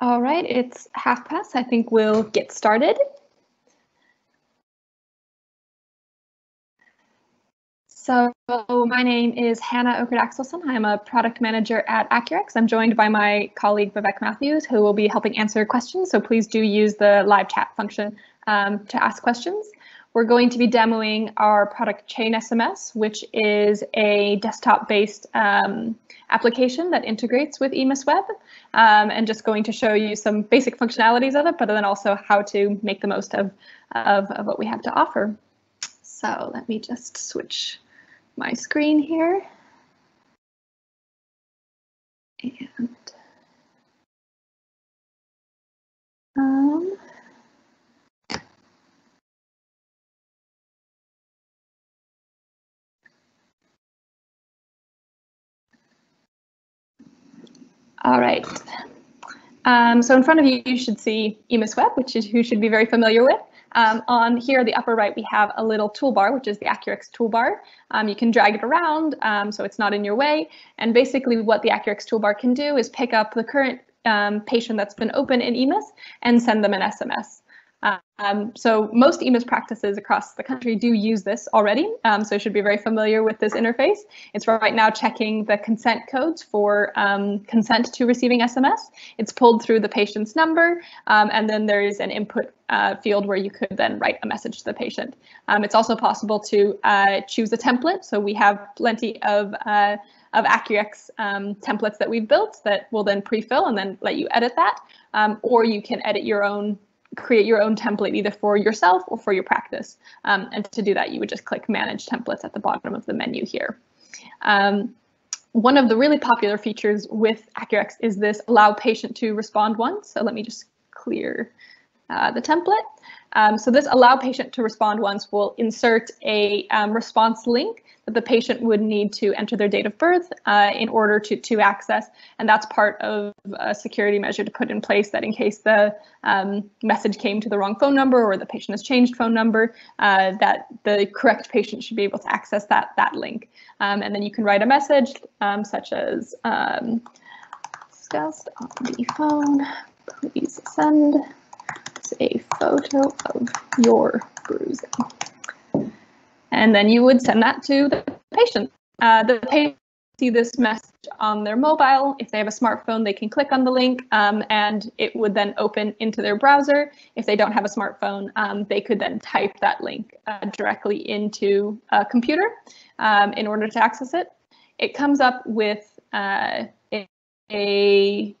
All right, it's half past. I think we'll get started. So my name is Hannah Okert Axelson. I'm a product manager at Accurx. I'm joined by my colleague Vivek Matthews, who will be helping answer questions. So please do use the live chat function um, to ask questions. We're going to be demoing our product ChainSMS, which is a desktop-based um, application that integrates with EMIS Web, um, and just going to show you some basic functionalities of it, but then also how to make the most of, of, of what we have to offer. So let me just switch my screen here. And um, all right. Um, so in front of you, you should see EMIS Web, which is who should be very familiar with. Um, on here, the upper right, we have a little toolbar, which is the Accurx toolbar. Um, you can drag it around um, so it's not in your way. And basically what the Accurx toolbar can do is pick up the current um, patient that's been open in EMIS and send them an SMS. Um, so most EMIS practices across the country do use this already, um, so you should be very familiar with this interface. It's right now checking the consent codes for um, consent to receiving SMS. It's pulled through the patient's number, um, and then there is an input uh, field where you could then write a message to the patient. Um, it's also possible to uh, choose a template, so we have plenty of uh, of Accurx um, templates that we've built that will then pre-fill and then let you edit that, um, or you can edit your own create your own template either for yourself or for your practice. Um, and to do that, you would just click Manage Templates at the bottom of the menu here. Um, one of the really popular features with Accurx is this allow patient to respond once. So let me just clear uh, the template. Um, so this allow patient to respond once will insert a um, response link that the patient would need to enter their date of birth uh, in order to, to access. And that's part of a security measure to put in place that in case the um, message came to the wrong phone number or the patient has changed phone number, uh, that the correct patient should be able to access that, that link. Um, and then you can write a message um, such as um, discussed on the phone, please send a photo of your bruising and then you would send that to the patient. Uh, the patient see this message on their mobile. If they have a smartphone, they can click on the link um, and it would then open into their browser. If they don't have a smartphone, um, they could then type that link uh, directly into a computer um, in order to access it. It comes up with uh, a,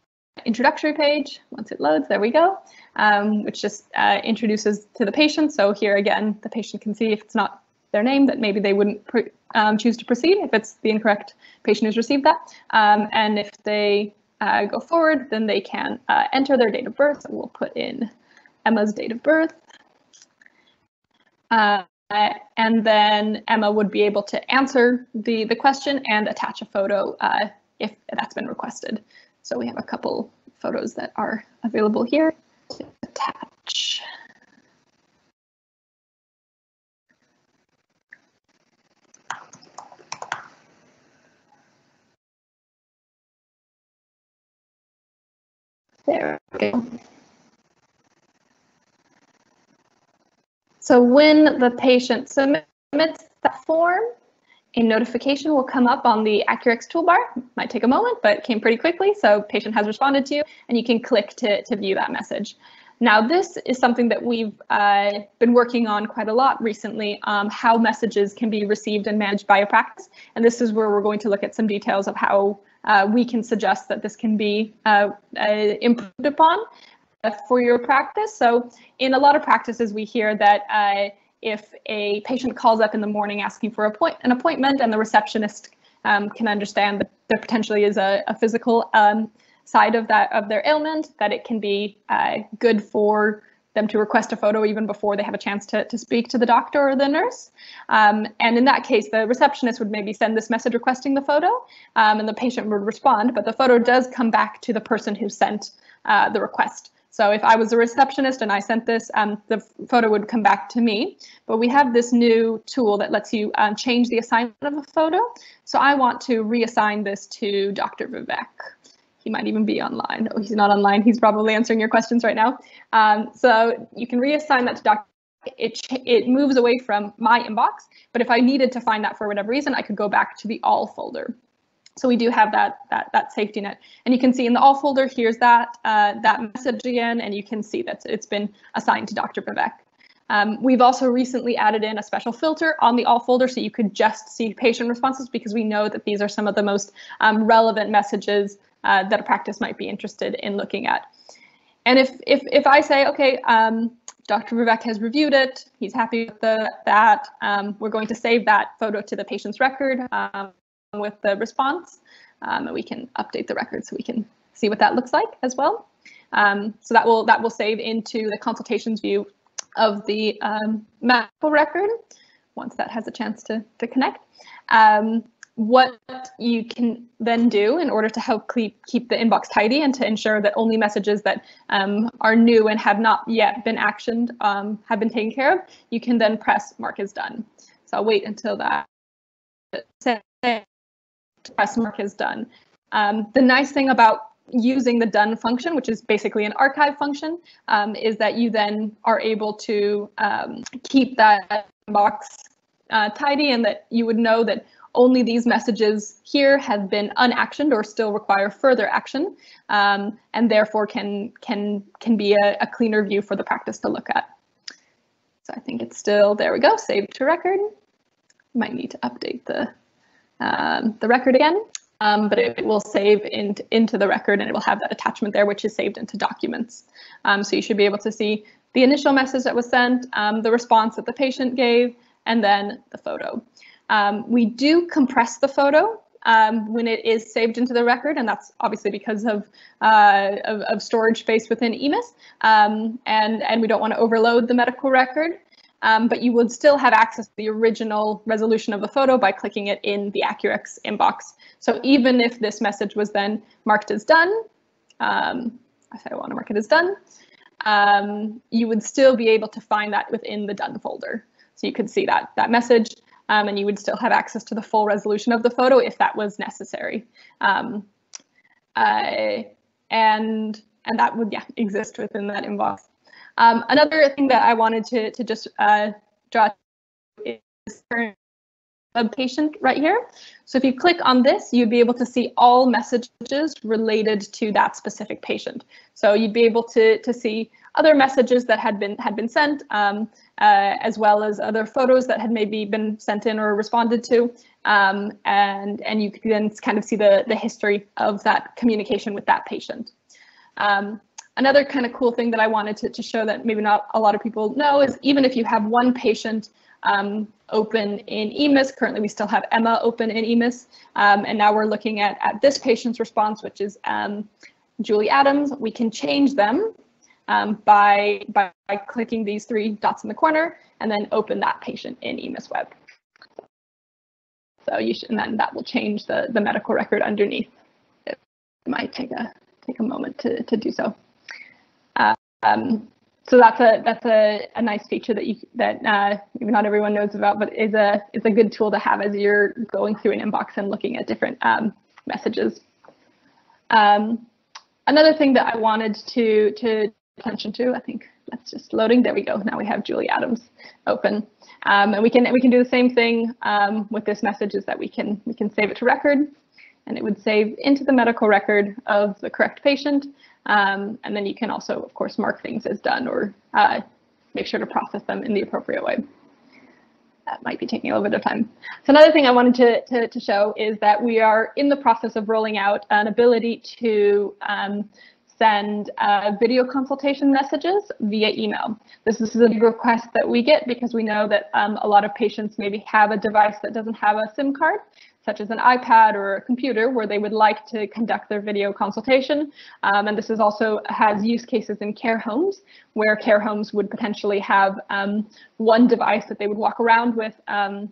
introductory page. Once it loads, there we go, um, which just uh, introduces to the patient. So here again, the patient can see if it's not their name that maybe they wouldn't um, choose to proceed if it's the incorrect patient who's received that. Um, and if they uh, go forward, then they can uh, enter their date of birth. We'll put in Emma's date of birth. Uh, and then Emma would be able to answer the, the question and attach a photo uh, if that's been requested. So we have a couple photos that are available here to attach. There we go. So when the patient submits that form, a notification will come up on the Accurx toolbar. Might take a moment, but came pretty quickly. So patient has responded to you, and you can click to, to view that message. Now, this is something that we've uh, been working on quite a lot recently, um, how messages can be received and managed by a practice. And this is where we're going to look at some details of how uh, we can suggest that this can be uh, uh, improved upon for your practice. So in a lot of practices, we hear that uh, if a patient calls up in the morning asking for an appointment and the receptionist um, can understand that there potentially is a, a physical um, side of that of their ailment, that it can be uh, good for them to request a photo even before they have a chance to, to speak to the doctor or the nurse. Um, and in that case, the receptionist would maybe send this message requesting the photo um, and the patient would respond, but the photo does come back to the person who sent uh, the request. So if I was a receptionist and I sent this, um, the photo would come back to me. But we have this new tool that lets you um, change the assignment of a photo. So I want to reassign this to Dr. Vivek he might even be online. Oh, he's not online. He's probably answering your questions right now. Um, so you can reassign that to Dr. It, it moves away from my inbox, but if I needed to find that for whatever reason, I could go back to the all folder. So we do have that that that safety net, and you can see in the all folder here's that uh, that message again, and you can see that it's been assigned to Dr. Vivek. Um, we've also recently added in a special filter on the all folder so you could just see patient responses because we know that these are some of the most um, relevant messages uh, that a practice might be interested in looking at. And if if if I say, okay, um, Dr. Vivek has reviewed it, he's happy with the, that, um, we're going to save that photo to the patient's record um, with the response, um, and we can update the record so we can see what that looks like as well. Um, so that will that will save into the consultations view of the um, medical record once that has a chance to, to connect. Um, what you can then do in order to help keep, keep the inbox tidy and to ensure that only messages that um, are new and have not yet been actioned um, have been taken care of, you can then press mark is done. So I'll wait until that press mark is done. Um, the nice thing about using the done function, which is basically an archive function, um, is that you then are able to um, keep that box uh, tidy and that you would know that only these messages here have been unactioned or still require further action um, and therefore can can can be a, a, cleaner view for the practice to look at. So I think it's still, there we go, saved to record. Might need to update the, um, the record again um, but it, will save in, into the record and it will have that attachment there, which is saved into documents. Um, so you should be able to see the initial message that was sent, um, the response that the patient gave, and then the photo. Um, we do compress the photo um, when it is saved into the record, and that's obviously because of, uh, of, of, storage space within EMIS, um, and, and we don't want to overload the medical record um, but you would still have access to the original resolution of the photo by clicking it in the Accurx inbox. So even if this message was then marked as done, um, if I want to mark it as done, um, you would still be able to find that within the done folder. So you could see that, that message um, and you would still have access to the full resolution of the photo if that was necessary. Um, uh, and, and that would yeah, exist within that inbox. Um, another thing that I wanted to, to just uh, draw is a patient right here. So if you click on this, you'd be able to see all messages related to that specific patient. So you'd be able to, to see other messages that had been had been sent, um, uh, as well as other photos that had maybe been sent in or responded to. Um, and, and you can then kind of see the, the history of that communication with that patient. Um, Another kind of cool thing that I wanted to, to show that maybe not a lot of people know is even if you have one patient um, open in EMIS, currently we still have Emma open in EMIS, um, and now we're looking at, at this patient's response, which is um, Julie Adams. We can change them um, by, by, by clicking these three dots in the corner and then open that patient in EMIS Web. So you should, and then that will change the, the medical record underneath. It might take a take a moment to, to do so. Um, so that's a that's a, a nice feature that you that uh, maybe not everyone knows about, but is a is a good tool to have as you're going through an inbox and looking at different um, messages. Um, another thing that I wanted to to attention to, I think that's just loading. There we go. Now we have Julie Adams open, um, and we can we can do the same thing um, with this message is that we can we can save it to record, and it would save into the medical record of the correct patient. Um, and then you can also, of course, mark things as done or uh, make sure to process them in the appropriate way. That might be taking a little bit of time. So another thing I wanted to, to, to show is that we are in the process of rolling out an ability to um, send uh, video consultation messages via email. This is a request that we get because we know that um, a lot of patients maybe have a device that doesn't have a SIM card such as an iPad or a computer where they would like to conduct their video consultation. Um, and this is also has use cases in care homes where care homes would potentially have um, one device that they would walk around with um,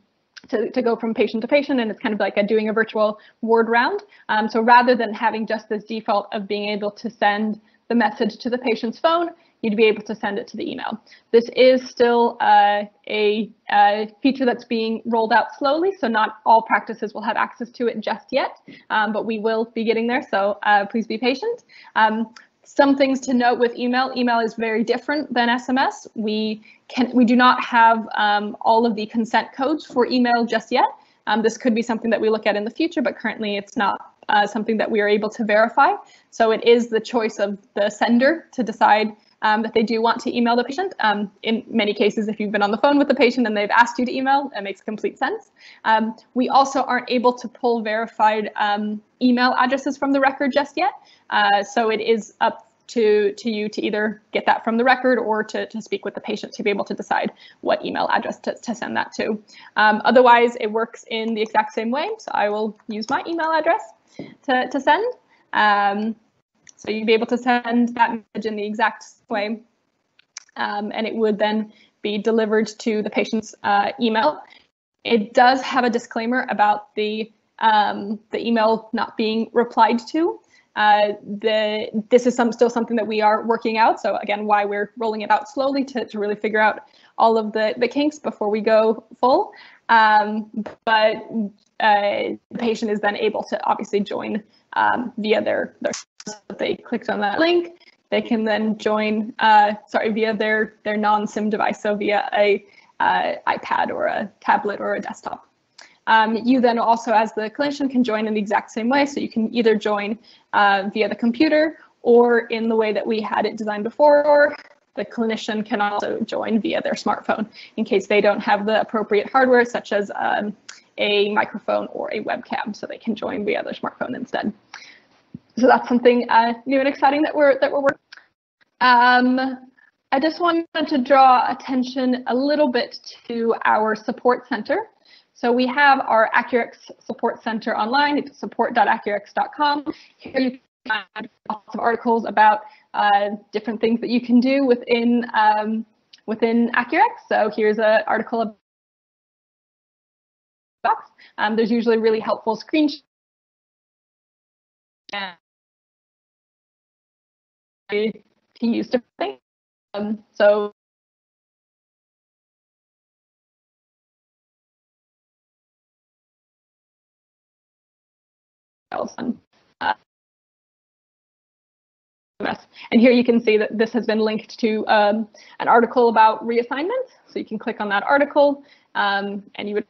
to, to go from patient to patient and it's kind of like a, doing a virtual ward round. Um, so rather than having just this default of being able to send the message to the patient's phone, you'd be able to send it to the email. This is still uh, a, a, feature that's being rolled out slowly, so not all practices will have access to it just yet, um, but we will be getting there, so uh, please be patient. Um, some things to note with email, email is very different than SMS. We can we do not have um, all of the consent codes for email just yet. Um, this could be something that we look at in the future, but currently it's not uh, something that we are able to verify. So it is the choice of the sender to decide um, that they do want to email the patient. Um, in many cases, if you've been on the phone with the patient and they've asked you to email, it makes complete sense. Um, we also aren't able to pull verified um, email addresses from the record just yet. Uh, so it is up to, to you to either get that from the record or to, to speak with the patient to be able to decide what email address to, to send that to. Um, otherwise, it works in the exact same way. So I will use my email address to, to send. Um, so you'd be able to send that message in the exact way. Um, and it would then be delivered to the patient's uh, email. It does have a disclaimer about the um, the email not being replied to. Uh, the this is some still something that we are working out. So again, why we're rolling it out slowly to, to really figure out all of the, the kinks before we go full. Um, but uh, the patient is then able to obviously join um, via their, their if they clicked on that link, they can then join, uh, sorry, via their, their non-SIM device, so via a uh, iPad or a tablet or a desktop. Um, you then also, as the clinician, can join in the exact same way. So you can either join uh, via the computer or in the way that we had it designed before, the clinician can also join via their smartphone in case they don't have the appropriate hardware, such as um, a microphone or a webcam, so they can join via their smartphone instead. So that's something uh, new and exciting that we're that we're working. Um, I just wanted to draw attention a little bit to our support center. So we have our Accurx Support Center online. It's support.accurx.com. Here you can find lots of articles about uh, different things that you can do within um, within Accurx. So here's an article about um, there's usually really helpful screenshots to use different things. Um, so and here you can see that this has been linked to um, an article about reassignment. So you can click on that article um, and you would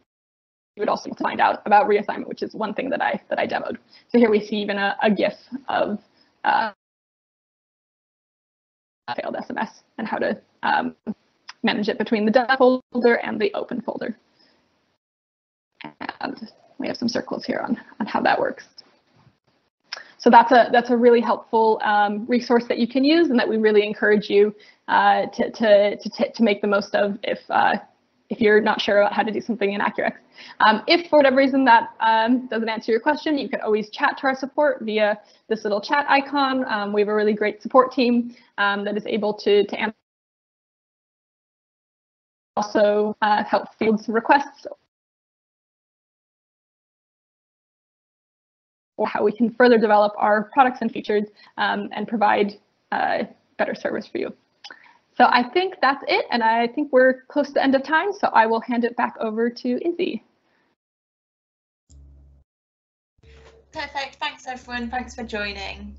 you would also find out about reassignment, which is one thing that I that I demoed. So here we see even a, a GIF of uh, failed SMS and how to um, manage it between the done folder and the open folder. And we have some circles here on, on how that works. So that's a that's a really helpful um, resource that you can use and that we really encourage you uh, to, to, to, to, make the most of if, uh, if you're not sure about how to do something in Accurx. Um, if for whatever reason that um, doesn't answer your question, you can always chat to our support via this little chat icon. Um, we have a really great support team um, that is able to, to answer also uh, help field requests or how we can further develop our products and features um, and provide uh, better service for you. So I think that's it, and I think we're close to the end of time, so I will hand it back over to Izzy. Perfect. Thanks, everyone. Thanks for joining.